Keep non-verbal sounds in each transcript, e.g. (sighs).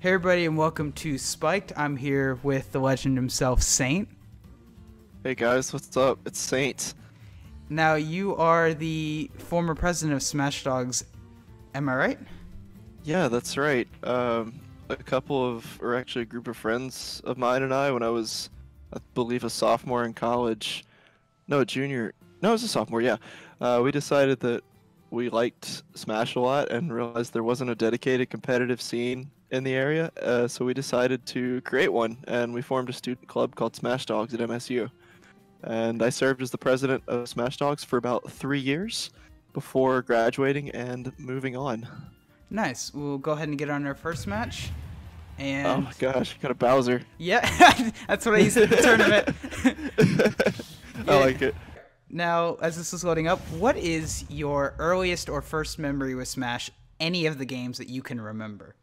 Hey everybody and welcome to Spiked. I'm here with the legend himself, Saint. Hey guys, what's up? It's Saint. Now you are the former president of Smash Dawgs, am I right? Yeah, that's right. Um, a couple of, or actually a group of friends of mine and I, when I was, I believe, a sophomore in college, no, a junior, no, I was a sophomore, yeah. Uh, we decided that we liked Smash a lot and realized there wasn't a dedicated competitive scene in the area, uh, so we decided to create one, and we formed a student club called Smash Dawgs at MSU. And I served as the president of Smash Dawgs for about three years before graduating and moving on. Nice. We'll go ahead and get on our first match. And Oh my gosh, got a Bowser. yeah, (laughs) that's what I used in the tournament. (laughs) I like it. Now, as this is loading up, what is your earliest or first memory with Smash? Any of the games that you can remember?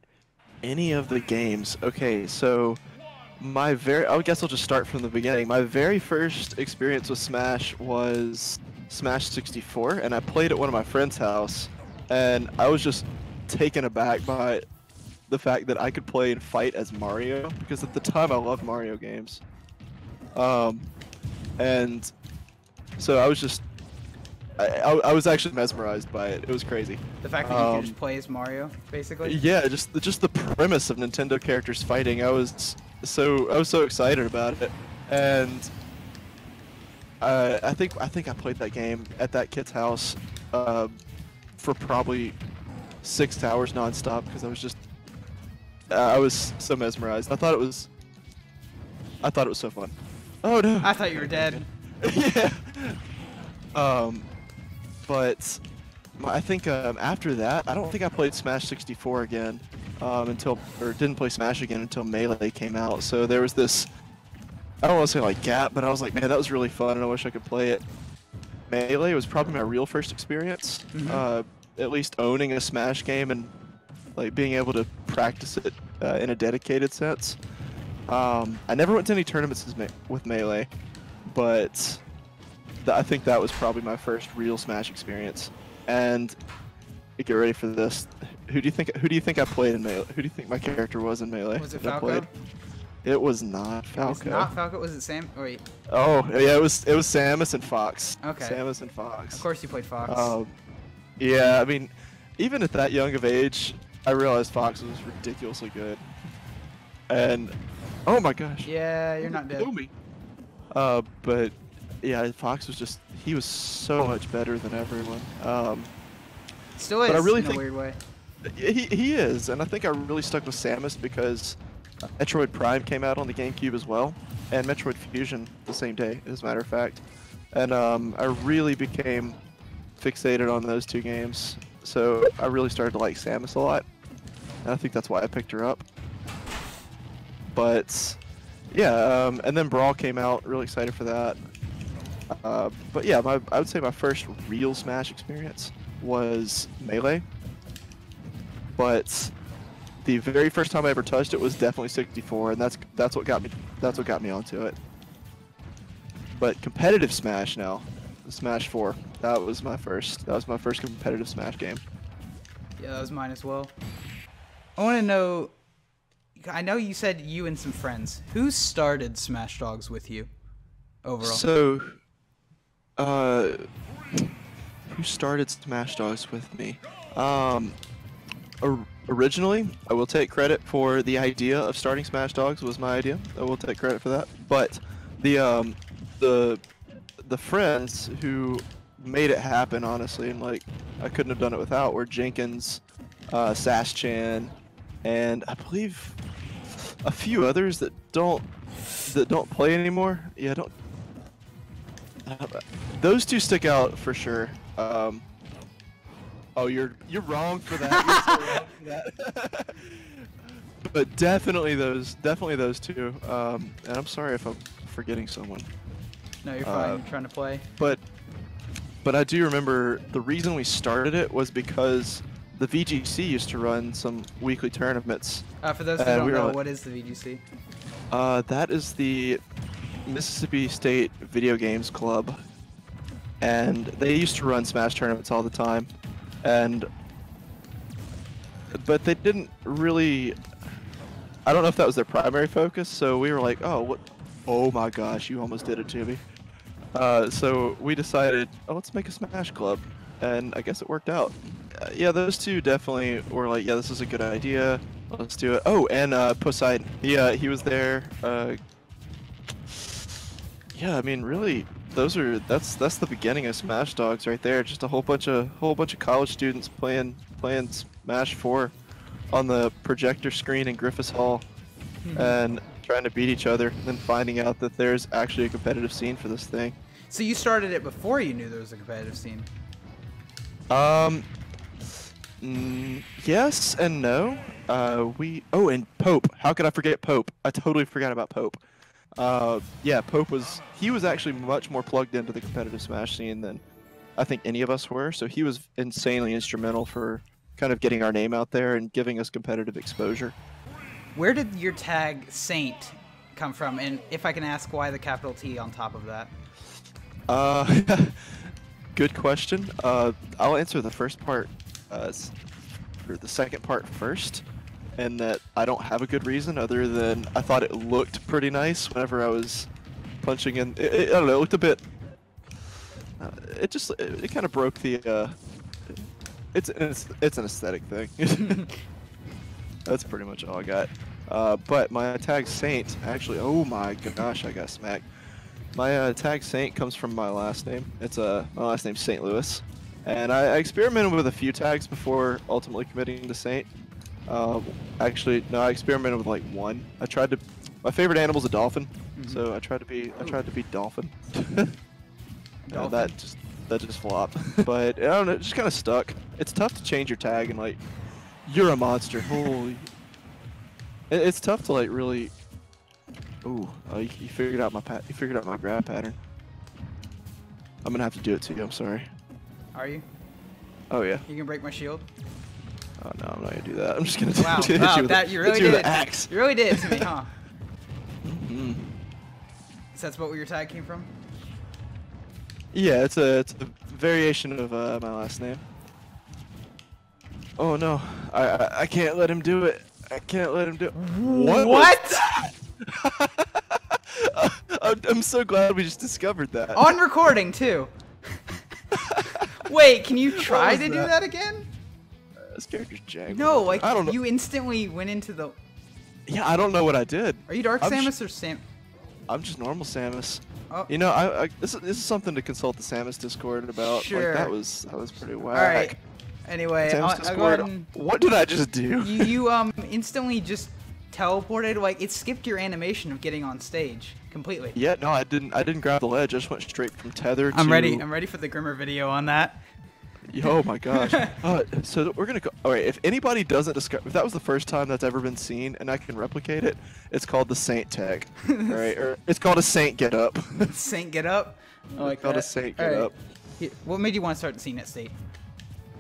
Any of the games. Okay, so my very I guess I'll just start from the beginning. My very first experience with Smash was Smash 64 and I played at one of my friend's house and I was just taken aback by the fact that I could play and fight as Mario because at the time I loved Mario games. Um and so I was just I, I, I was actually mesmerized by it. It was crazy. The fact that you Um, can just play as Mario, basically. Yeah, just the- just the premise of Nintendo characters fighting. I was so I was so excited about it, and uh, I think I think I played that game at that kid's house uh, for probably six hours nonstop because I was just uh, I was so mesmerized. I thought it was I thought it was so fun. Oh no! I thought you were dead. (laughs) yeah. Um, but I think um, after that, I don't think I played Smash 64 again um, until, or didn't play Smash again until Melee came out. So there was this, I don't want to say like gap, but I was like, man, that was really fun, and I wish I could play it. Melee was probably my real first experience, Mhm. uh, at least owning a Smash game and like being able to practice it uh, in a dedicated sense. Um, I never went to any tournaments with Me- with Melee, but I think that was probably my first real Smash experience. And get ready for this. Who do you think? Who do you think I played in Melee? Who do you think my character was in Melee? Was it Falco? It was not Falco. It's not Falco. Was it Sam? Wait. Oh yeah, it was. It was Samus and Fox. Okay. Samus and Fox. Of course you played Fox. Um, yeah, I mean, even at that young of age, I realized Fox was ridiculously good. And oh my gosh. yeah, you're not dead. Kill me. Uh, but yeah, Fox was just he was so much better than everyone. Um, Still is but I really in think- a weird way. he he is, and I think I really stuck with Samus because Metroid Prime came out on the GameCube as well, and Metroid Fusion the same day, as a matter of fact. And um, I really became fixated on those two games, so I really started to like Samus a lot, and I think that's why I picked her up. But yeah, um, and then Brawl came out. Really excited for that. Uh, but yeah, my, I would say my first real Smash experience was Melee. But the very first time I ever touched it was definitely 64, and that's that's what got me that's what got me onto it. But competitive Smash now, Smash 4. That was my first. That was my first competitive Smash game. Yeah, that was mine as well. I want to know. I know you said you and some friends. Who started Smash Dawgs with you? Overall. So, uh, who started Smash Dawgs with me? Um, or- originally, I will take credit for the idea of starting Smash Dawgs. Was my idea. I will take credit for that. But the um, the the friends who made it happen, honestly, and like I couldn't have done it without, were Jenkins, uh, Sash Chan, and I believe a few others that don't that don't play anymore. Yeah, don't those two stick out for sure. Um, oh, you're you're wrong for that. You're so wrong for that. (laughs) but definitely those, definitely those two. Um, and I'm sorry if I'm forgetting someone. no, you're fine. uh, trying to play. But but I do remember the reason we started it was because the VGC used to run some weekly tournaments. Uh, for those who don't we know, like- what is the VGC? Uh, that is the Mississippi State Video Games Club, and they used to run Smash tournaments all the time, and but they didn't really I don't know if that was their primary focus. So we were like, oh, what? Oh my gosh, you almost did it to me. Uh, so we decided, oh, let's make a Smash Club, and I guess it worked out. Uh, yeah, those two definitely were like, yeah, this is a good idea. Let's do it. Oh, and uh, Poseidon. Yeah, he was there. Uh, yeah, I mean, really, those are that's that's the beginning of Smash Dawgs right there. Just a whole bunch of whole bunch of college students playing playing Smash 4 on the projector screen in Griffis Hall, and trying to beat each other, and then finding out that there's actually a competitive scene for this thing. So you started it before you knew there was a competitive scene. Um, mm, yes and no. Uh, we oh, and Pope. How could I forget Pope? I totally forgot about Pope. Uh, yeah, Pope was he was actually much more plugged into the competitive Smash scene than I think any of us were. So he was insanely instrumental for kind of getting our name out there and giving us competitive exposure. Where did your tag Saint come from? And if I can ask why the capital T on top of that? Uh, (laughs) good question. Uh, I'll answer the first part, uh, or the second part first, and that I don't have a good reason other than I thought it looked pretty nice whenever I was punching in. It, it- I don't know, it looked a bit. Uh, it just it, it kind of broke the. Uh, it's it's it's an aesthetic thing. (laughs) That's pretty much all I got. Uh, but my tag Saint actually. Oh my gosh, I got smacked. My uh, tag Saint comes from my last name. It's uh, my last name's St. Louis, and I, I experimented with a few tags before ultimately committing to Saint. Um, actually, no, I experimented with like one. I tried to. My favorite animal's a dolphin, so I tried to be. I tried to be dolphin. (laughs) Dolphin? that just that just flopped. but I don't know, it just kind of stuck. It's tough to change your tag and like, you're a monster. Holy. It, it's tough to like really. Ooh, uh, you, you figured out my pat. You figured out my grab pattern. I'm gonna have to do it to you. I'm sorry. Are you? Oh yeah. You can break my shield? Oh no, I'm not gonna do that. I'm just gonna. (laughs) Wow, I'm just gonna hit wow, you with that you really did it. an axe. You really did it to me, huh? Mm. So that's what where your tag came from? Yeah, it's a it's a variation of uh, my last name. Oh no, I, I I can't let him do it. I can't let him do it. What? was that? (laughs) I'm, I'm so glad we just discovered that. On recording too. (laughs) Wait, can you try to do that? that again? This character's jank. No, like I don't know. you instantly went into the. Yeah, I don't know what I did. Are you Dark I'm Samus or Sam? I'm just normal Samus. Oh, You know, I, I this, is, this is something to consult the Samus Discord about. Sure. Like, that was that was pretty whack. all right. Anyway, Samus I'll, I'll go Discord. ahead and What did I just do? you, (laughs) you um instantly just teleported. Like it skipped your animation of getting on stage completely. Yeah, no, I didn't. I didn't grab the ledge. I just went straight from tether to. I'm ready. I'm ready for the Grimmer video on that. (laughs) Oh my gosh. (laughs) uh, so we're gonna go. All right. If anybody doesn't discover, if that was the first time that's ever been seen, and I can replicate it, it's called the Saint tag. (laughs) all right. Or it's called a Saint get up. Saint get up. I like called a. Saint get right. up. What made you want to start the scene at state?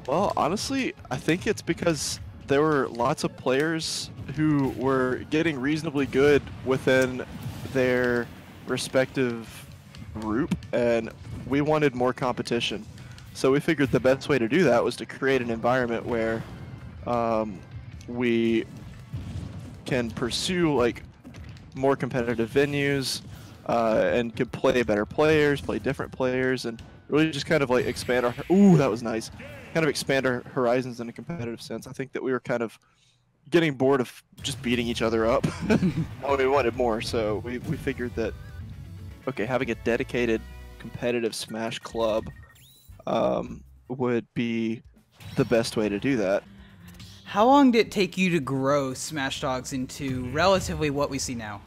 Well, honestly, I think it's because there were lots of players who were getting reasonably good within their respective group, and we wanted more competition. So we figured the best way to do that was to create an environment where um, we can pursue like more competitive venues uh, and could play better players, play different players, and really just kind of like expand our. Ooh, that was nice. Kind of expand our horizons in a competitive sense. I think that we were kind of getting bored of just beating each other up. (laughs) well, we wanted more, so we, we figured that okay, having a dedicated competitive Smash club um, would be the best way to do that. How long did it take you to grow Smash Dawgs into relatively what we see now?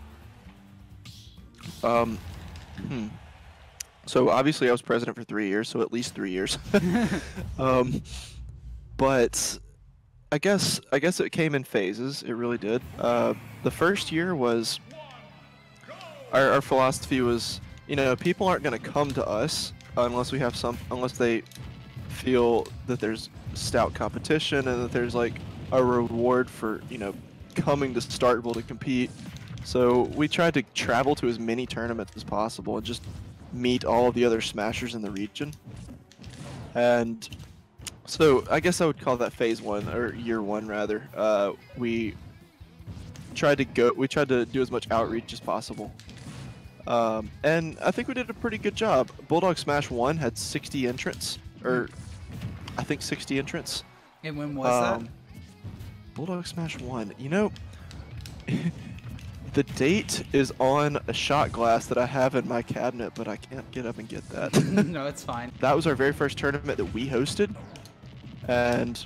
Um, hmm. So obviously I was president for three years, so at least three years. (laughs) um, but I guess I guess it came in phases. It really did. Uh, the first year was our, our philosophy was, you know, people aren't going to come to us unless we have some, unless they feel that there's stout competition and that there's like a reward for, you know, coming to Starkville to compete. So we tried to travel to as many tournaments as possible and just meet all of the other smashers in the region. And so I guess I would call that phase one or year one rather. Uh, we tried to go. We tried to do as much outreach as possible. Um, and I think we did a pretty good job. Bulldog Smash One had 60 entrants, or I think 60 entrants. And when was Um, Bulldog Smash One. You know, (laughs) the date is on a shot glass that I have in my cabinet, but I can't get up and get that. that? (laughs) no, (laughs) it's fine. that was our very first tournament that we hosted, and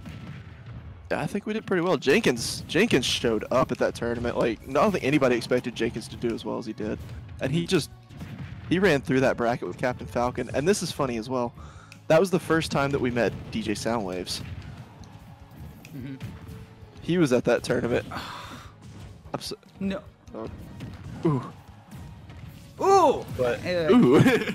I think we did pretty well. Jenkins Jenkins showed up at that tournament. Like, I don't think anybody expected Jenkins to do as well as he did, and he just he ran through that bracket with Captain Falcon. And this is funny as well. That was the first time that we met DJ Soundwaves. Mhm. He was at that tournament. (sighs) So, No. oh, ooh, Ooh. but Anyway. ooh, (laughs)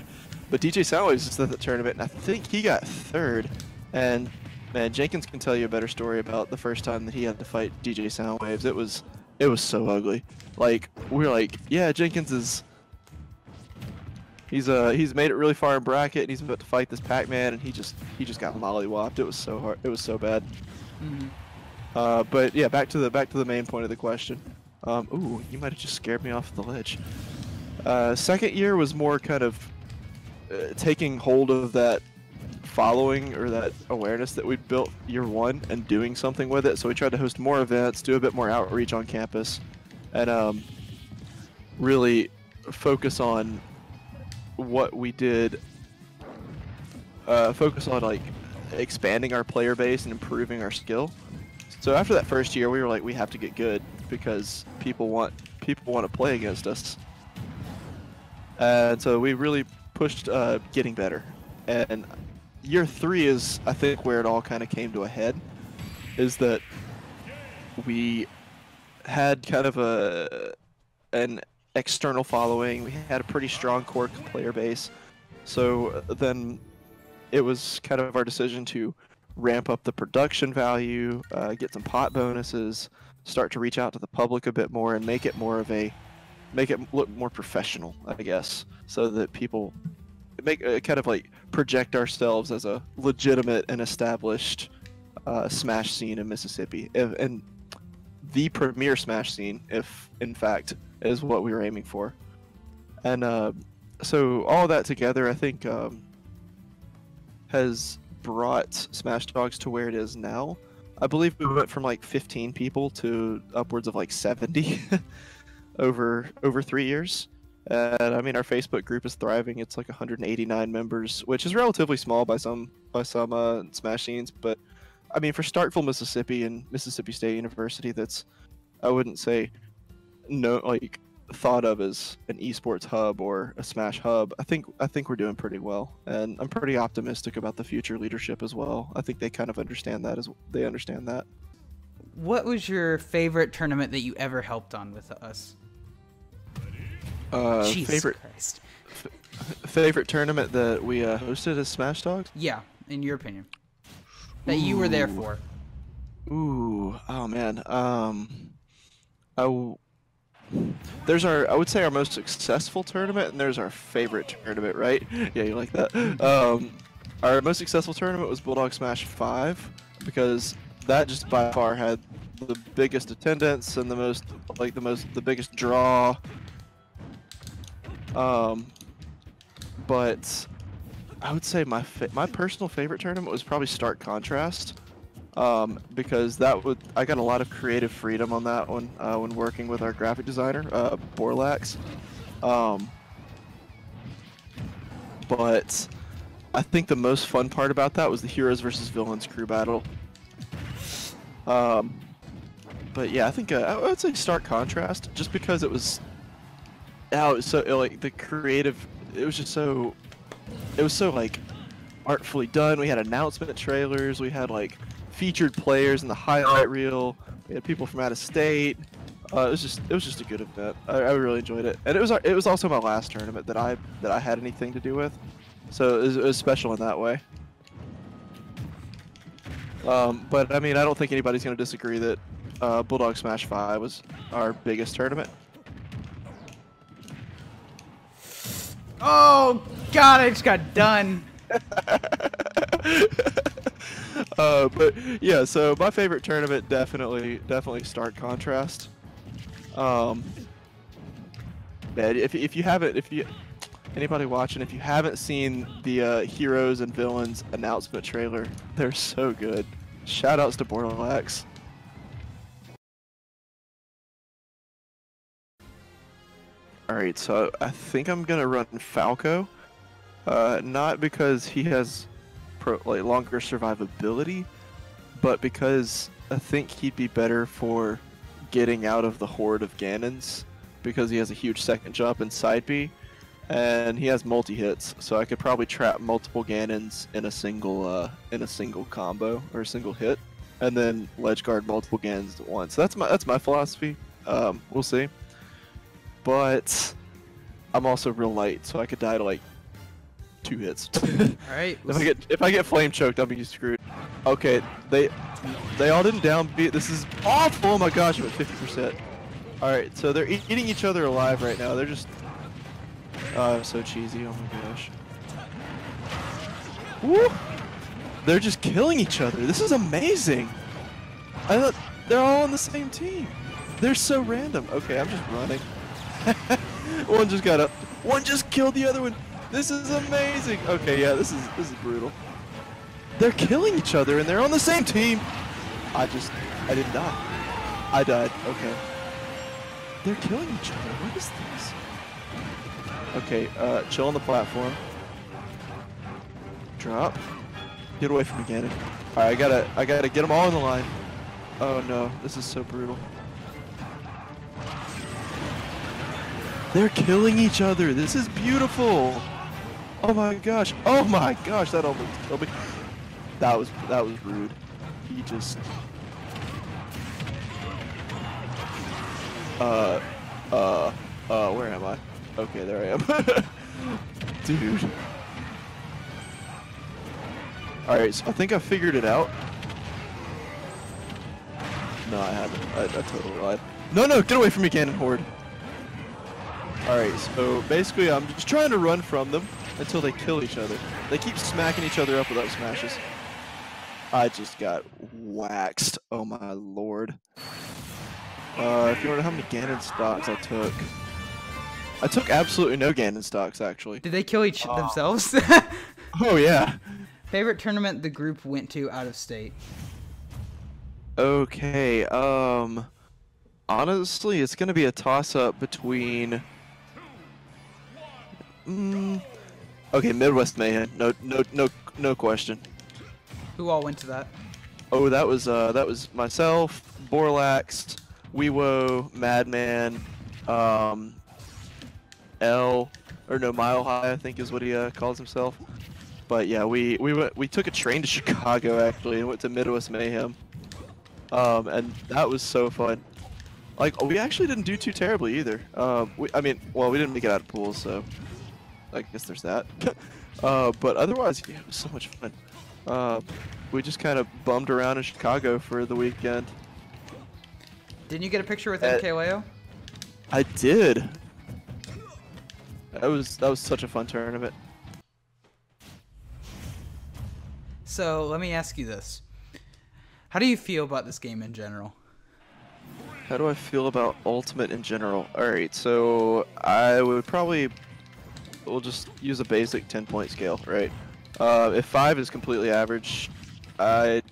but DJ Soundwaves is at the tournament, and I think he got third. And man, Jenkins can tell you a better story about the first time that he had to fight DJ Soundwaves. It was it was so ugly. Like we are like, yeah, Jenkins is. He's uh he's made it really far in bracket, and he's about to fight this Pac-Man, and he just he just got mollywopped. It was so hard. It was so bad. Mhm. Uh, but yeah, back to the back to the main point of the question. Um, ooh, you might have just scared me off the ledge. Uh, second year was more kind of uh, taking hold of that following or that awareness that we built year one and doing something with it. So we tried to host more events, do a bit more outreach on campus, and um, really focus on what we did. Uh, focus on like expanding our player base and improving our skill. So after that first year, we were like, we have to get good because people want people want to play against us. And so we really pushed uh, getting better. And year three is, I think, where it all kind of came to a head. Is that we had kind of a an external following. We had a pretty strong core player base. So then it was kind of our decision to ramp up the production value, uh, get some pot bonuses, start to reach out to the public a bit more, and make it more of a make it look more professional, I guess, so that people make uh, kind of like project ourselves as a legitimate and established uh, Smash scene in Mississippi, and the premier Smash scene, if in fact is what we were aiming for. And uh, so all that together, I think, um, has brought Smash Dawgs to where it is now. I believe we went from like 15 people to upwards of like 70 (laughs) over over three years. And I mean, our Facebook group is thriving. It's like 189 members, which is relatively small by some by some uh, Smash scenes. But I mean, for Starkville, Mississippi, and Mississippi State University, that's I wouldn't say no like thought of as an esports hub or a Smash hub. I think I think we're doing pretty well, and I'm pretty optimistic about the future leadership as well. I think they kind of understand that as they understand that. What was your favorite tournament that you ever helped on with us? Uh, Jesus favorite Christ. favorite tournament that we uh, hosted as Smash Dawgs. Yeah, in your opinion. That you were there for. Ooh, oh man. Um, I there's our I would say our most successful tournament, and there's our favorite tournament, right? (laughs) Yeah, you like that. Um, our most successful tournament was Bulldog Smash Five because that just by far had the biggest attendance and the most like the most the biggest draw. Um, but I would say my my personal favorite tournament was probably Stark Contrast, um, because that would I got a lot of creative freedom on that one uh, when working with our graphic designer uh, Borlax. Um, but I think the most fun part about that was the heroes versus villains crew battle. Um, but yeah, I think uh, I would say Stark Contrast just because it was. Oh, it was so like the creative. It was just so it was so like artfully done. We had announcement trailers. We had like featured players in the highlight reel. We had people from out of state. Uh, it was just it was just a good event. I, I really enjoyed it, and it was it was also my last tournament that I that I had anything to do with, so it was, it was special in that way. Um, but I mean, I don't think anybody's gonna disagree that uh, Bulldog Smash Five was our biggest tournament. Oh god, I just got done. (laughs) (laughs) uh, but yeah, so my favorite tournament definitely definitely Stark Contrast. Um, man, if if you haven't, if you anybody watching, if you haven't seen the uh, heroes and villains announcement trailer, (laughs) they're so good. Shoutouts to Borderlax. Alright, so I think I'm gonna run Falco. Uh, not because he has pro, like longer survivability, but because I think he'd be better for getting out of the horde of Ganons because he has a huge second jump and side B, and he has multi hits, so I could probably trap multiple Ganons in a single uh, in a single combo or a single hit, and then ledge guard multiple Ganons at once. That's my that's my philosophy. Um, we'll see, but I'm also real light, so I could die to like two hits. (laughs) All right. If I get if I get flame choked, I'll be screwed. Okay, they they all didn't downbeat. This is awful. Oh my gosh, I'm at 50%. All right, so they're e eating each other alive right now. They're just uh so cheesy. Oh my gosh. Woo! They're just killing each other. This is amazing. I thought they're all on the same team. They're so random. Okay, I'm just running. (laughs) one just got up. One just killed the other one. This is amazing. Okay, yeah, this is this is brutal. They're killing each other and they're on the same team. I just I didn't die. I died. Okay. They're killing each other. What is this? Okay, uh, chill on the platform. Drop. Get away from Ganon. Alright, I gotta I gotta get them all in the line. Oh no, this is so brutal. They're killing each other. This is beautiful. Oh my gosh. Oh my gosh, that almost killed me. That was that was rude. He just uh uh uh where am I? Okay, there I am. (laughs) Dude. Alright, so I think I figured it out. No, I haven't. I, I totally lied. No, no, get away from me, Ganon Horde. Alright, so basically I'm just trying to run from them until they kill each other. They keep smacking each other up with up smashes. I just got waxed. Oh my lord. Uh, if you want to know how many Ganon stocks I took. I took absolutely no Ganon stocks, actually. Did they kill each themselves? (laughs) Oh yeah. Favorite tournament the group went to out of state. Okay, um... Honestly, it's gonna be a toss-up between... Mm, okay, Midwest Mayhem. No, no, no, no question. Who all went to that? Oh, that was uh, that was myself, Borlax, Weewo, Madman, um, L, or no, Mile High, I think is what he uh, calls himself. But yeah, we we went we took a train to (laughs) Chicago actually and went to Midwest Mayhem. Um, and that was so fun. Like we actually didn't do too terribly either. Um, we, I mean, well, we didn't make it out of pools, so I guess there's that. (laughs) uh, but otherwise, yeah, it was so much fun. Uh, we just kind of bummed around in Chicago for the weekend. Didn't you get a picture with Uh, MKLeo? I did. That was that was such a fun tournament. So let me ask you this: How do you feel about this game in general? How do I feel about Ultimate in general? Alright, so I would probably we'll just use a basic 10 point scale, right? Uh, if 5 is completely average, I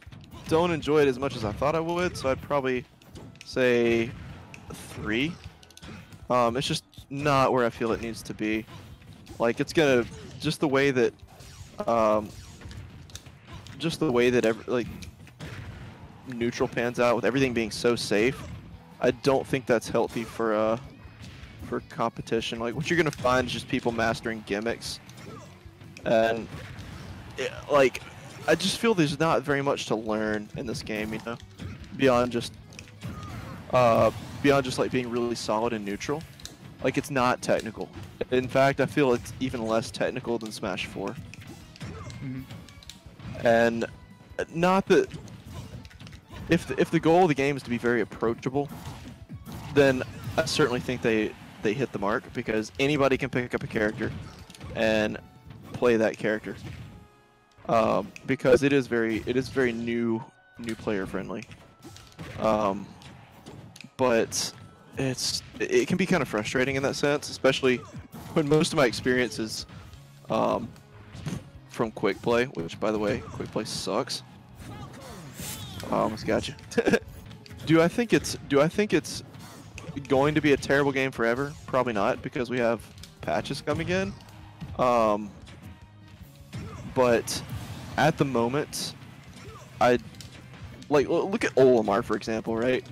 don't enjoy it as much as I thought I would, so I'd probably say 3. Um, it's just not where I feel it needs to be. Like, it's gonna, just the way that, um, just the way that, every, like, neutral pans out with everything being so safe, I don't think that's healthy for uh for competition. Like what you're gonna find is just people mastering gimmicks, and like I just feel there's not very much to learn in this game. You know, beyond just uh beyond just like being really solid and neutral. Like it's not technical. In fact, I feel it's even less technical than Smash 4. Mhm. And not that if the, if the goal of the game is to be very approachable, then I certainly think they they hit the mark because anybody can pick up a character and play that character. Um, because it is very it is very new new player friendly. Um, but it's it can be kind of frustrating in that sense, especially when most of my experience is um, from quick play, which by the way, quick play sucks. Almost got you. (laughs) do I think it's do I think it's going to be a terrible game forever? Probably not, because we have patches coming in. Um, but at the moment, I like look at Olimar for example, right?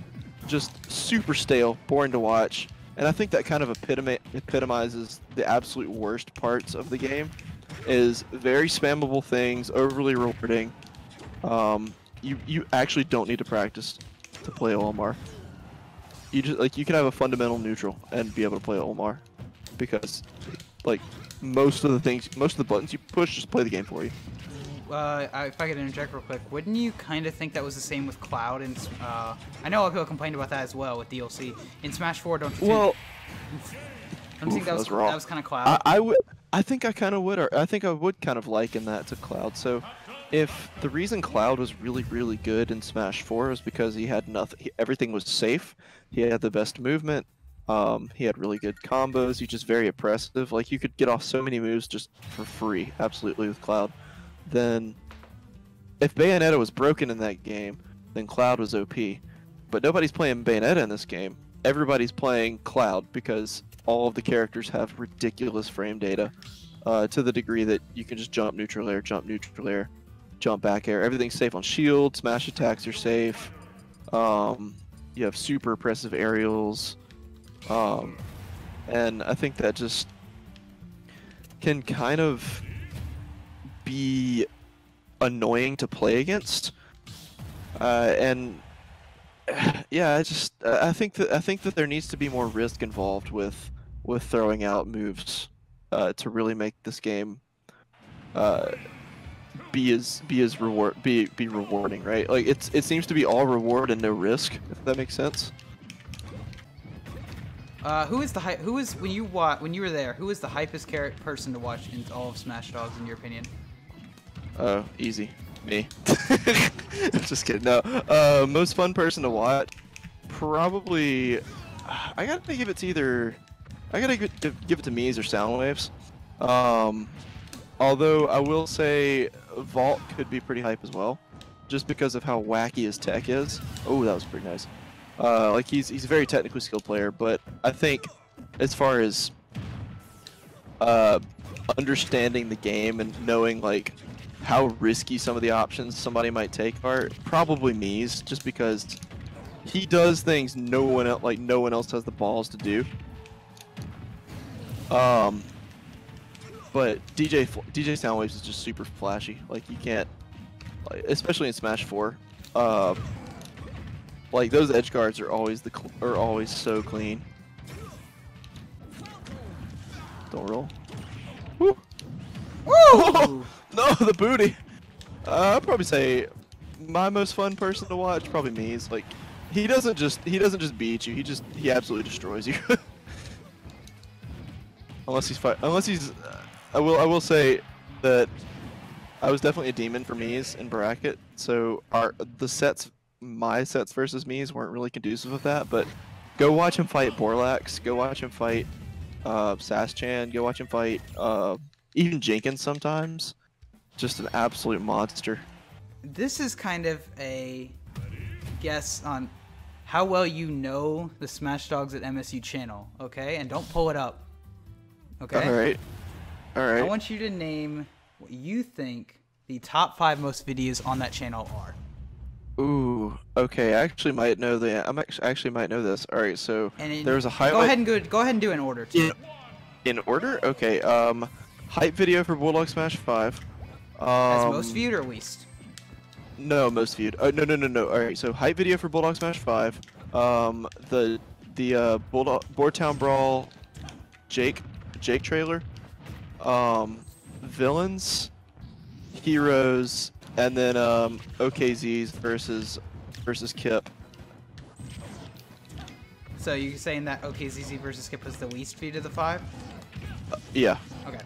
Just super stale, boring to watch, and I think that kind of epitome- epitomizes the absolute worst parts of the game. Is very spammable things, overly rewarding. Um, you you actually don't need to practice to play Olimar. You just like you can have a fundamental neutral and be able to play Olimar, because like most of the things, most of the buttons you push just play the game for you. Uh, if I could interject real quick, wouldn't you kind of think that was the same with Cloud? And uh, I know a lot of people complained about that as well with DLC in Smash 4. Don't you think? Well, don't you think that was, that was kind of Cloud? I, I would. I think I kind of would. Or I think I would kind of liken that to Cloud. So, if the reason Cloud was really, really good in Smash 4 was because he had nothing. Everything was safe. He had the best movement. Um, he had really good combos. He just very oppressive. Like you could get off so many moves just for free, absolutely with Cloud. Then, if Bayonetta was broken in that game, then Cloud was OP. But nobody's playing Bayonetta in this game. Everybody's playing Cloud because all of the characters have ridiculous frame data uh, to the degree that you can just jump neutral air, jump neutral air, jump back air. Everything's safe on shield. Smash attacks are safe. Um, you have super oppressive aerials. Um, and I think that just can kind of be annoying to play against. Uh, and (sighs) yeah, I just I think that I think that there needs to be more risk involved with with throwing out moves uh, to really make this game uh, be as be as reward be be rewarding, right? Like it's it seems to be all reward and no risk, if that makes sense. Uh, who is the hy- who is when you wa- when you were there? Who is the hypest char- person to watch in all of Smash Dawgs in your opinion? Oh, easy. Me. (laughs) Just kidding. No. Uh, most fun person to watch? Probably. I gotta give it to either. I gotta give it- give it to Mies or Soundwaves. Um, although I will say Vault could be pretty hype as well, just because of how wacky his tech is. Oh, that was pretty nice. Uh, like he's he's a very technically skilled player, but I think as far as uh, understanding the game and knowing like how risky some of the options somebody might take are probably Mies, just because he does things no one else like no one else has the balls to do. Um, but DJ DJ Soundwaves is just super flashy. Like you can't, like, especially in Smash Four. Uh, like those edge guards are always the cl- are always so clean. Don't roll. Woo! Woo! (laughs) No, the booty. Uh, I'd probably say my most fun person to watch probably me. Is like he doesn't just he doesn't just beat you. He just he absolutely destroys you. (laughs) unless he's fight unless he's uh, I will I will say that I was definitely a demon for Mies in bracket. So our the sets my sets versus Mies weren't really conducive of that. But go watch him fight Borlax. Go watch him fight uh, Saschan. Go watch him fight uh, even Jenkins sometimes just an absolute monster. This is kind of a guess on how well you know the Smash Dawgs at MSU channel, okay? And don't pull it up. Okay? All right, all I want you to name what you think the top five most videos on that channel are. Ooh, okay. I actually might know the. I'm actually actually might know this. All right, so And in- there's a highlight. Go ahead and go. Go ahead and do it in order. Too. in, in order. Okay. Um, hype video for Bulldog Smash Five. Um, As most viewed or least. No, most viewed. Oh no no no no. All right, so hype video for Bulldog Smash Five. Um, the the uh, Bulldog Boardtown Brawl, Jake Jake trailer. Um, villains, heroes, and then um OKZs versus versus Kip. So you're saying that OKZZ versus Kip was the least viewed of the five? Uh, yeah. Okay. Do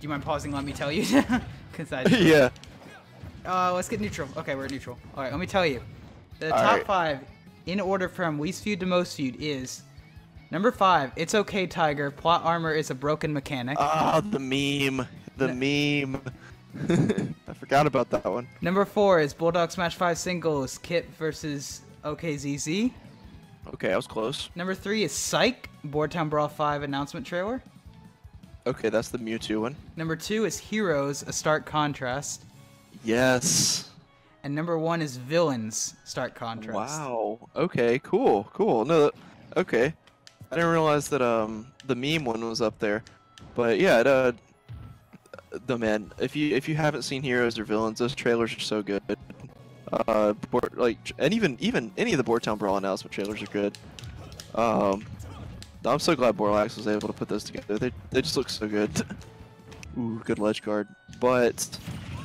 you mind pausing? Let me tell you. (laughs) Cause I. (laughs) yeah. Uh, let's get neutral. Okay, we're at neutral. All right, let me tell you. The All top right. five in order from least viewed to most viewed is number five. It's okay, Tiger. Plot armor is a broken mechanic. Ah, the meme. The meme. (laughs) I forgot about that one. Number four is Bulldog Smash Five singles. Kit versus OKZZ. Okay, I was close. Number three is Psych. Board Town Brawl 5 announcement trailer. Okay, that's the Mewtwo one. Number two is Heroes, a stark contrast. Yes. And number one is Villains, stark contrast. Wow. Okay, cool, cool. No, okay. I didn't realize that um the meme one was up there, but yeah, it, uh, the man. If you if you haven't seen Heroes or Villains, those trailers are so good. Uh, board, like and even even any of the Board Town Brawl announcement trailers are good. Um, I'm so glad Borlax was able to put those together. They they just look so good. (laughs) Ooh, good ledge guard, but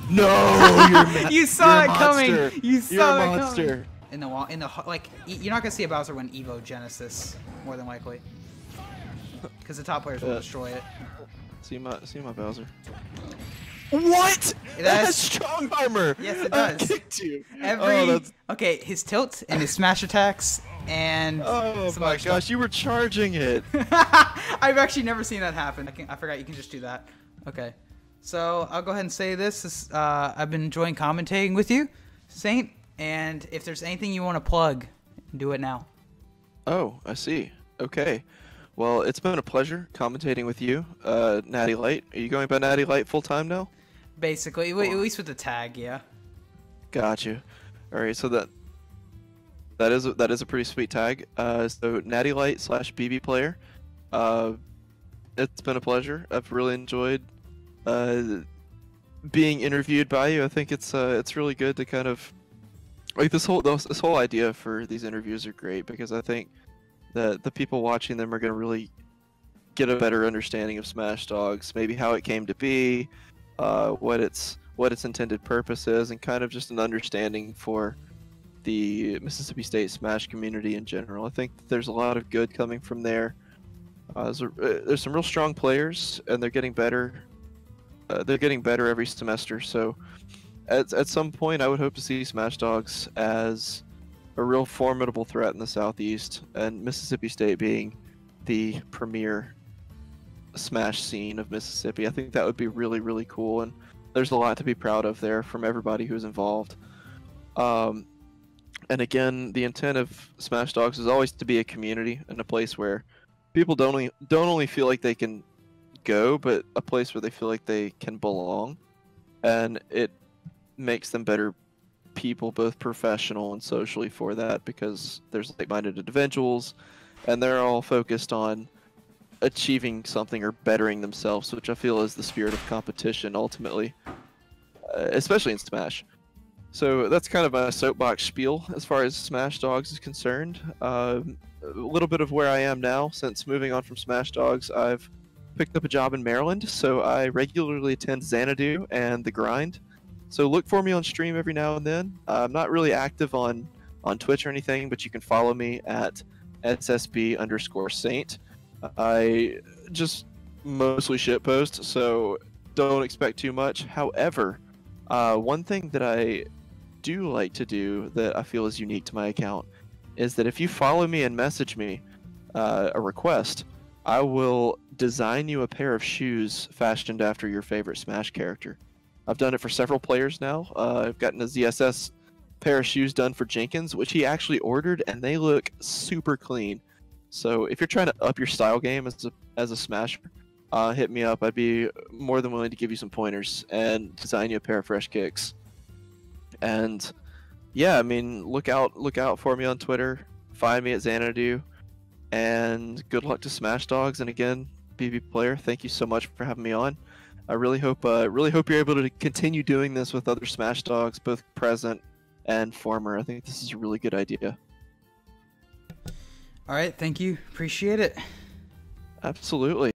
no, (laughs) You saw it coming. monster. You You're a it coming. Monster. In the wall, in the ho- like, e- you're not gonna see a Bowser win Evo Genesis, more than likely, because the top players will Yeah. destroy it. See my see my Bowser. What? It That has- has strong armor. Yes, it I does. kicked you. Every Oh, okay, his tilt and his smash attacks and oh some my other stuff. gosh, you were charging it. (laughs) I've actually never seen that happen. I, can, I forgot you can just do that. Okay. So I'll go ahead and say this. this uh, I've been enjoying commentating with you, Saint. And if there's anything you want to plug, do it now. oh, I see. Okay. Well, it's been a pleasure commentating with you, uh, Natty Light. Are you going by Natty Light full time now? Basically, at least with the tag, yeah. Got you. All right, so that that is a, that is a pretty sweet tag. Uh, so Natty Light slash BB player. Uh, it's been a pleasure. I've really enjoyed uh, being interviewed by you. I think it's uh, it's really good to kind of like this whole this, whole idea for these interviews are great because I think that the people watching them are going to really get a better understanding of Smash Dawgs, maybe how it came to be, uh, what its what its intended purpose is, and kind of just an understanding for the Mississippi State Smash community in general. I think there's a lot of good coming from there. Uh, there's, a, uh, there's some real strong players, and they're getting better. Uh, they're getting better every semester. So, at at some point, I would hope to see Smash Dawgs as a real formidable threat in the Southeast, and Mississippi State being the premier Smash scene of Mississippi. I think that would be really, really cool, and there's a lot to be proud of there from everybody who's involved. Um, and again, the intent of Smash Dawgs is always to be a community and a place where people don't only don't only feel like they can go, but a place where they feel like they can belong, and it makes them better people, both professional and socially, for that because there's like-minded individuals, and they're all focused on achieving something or bettering themselves, which I feel is the spirit of competition ultimately, uh, especially in Smash. So that's kind of my soapbox spiel as far as Smash Dawgs is concerned. Um a little bit of where I am now, since moving on from Smash Dawgs, I've picked up a job in Maryland, so I regularly attend Xanadu and The Grind. So look for me on stream every now and then. Uh, I'm not really active on on Twitch or anything, but you can follow me at ssb underscore saint. I just mostly shitpost, so don't expect too much. However, uh, one thing that I do like to do that I feel is unique to my account is that if you follow me and message me uh, a request, I will design you a pair of shoes fashioned after your favorite Smash character. I've done it for several players now. Uh, I've gotten a ZSS pair of shoes done for Jenkins, which he actually ordered, and they look super clean. So if you're trying to up your style game as a as a smasher, uh, hit me up. I'd be more than willing to give you some pointers and design you a pair of fresh kicks. And yeah, I mean, look out look out for me on Twitter. Find me at Xanadu. And good luck to Smash Dawgs. And again, BB Player, thank you so much for having me on. I really hope uh, really hope you're able to continue doing this with other Smash Dawgs, both present and former. I think this is a really good idea. All right, thank you. Appreciate it. Absolutely.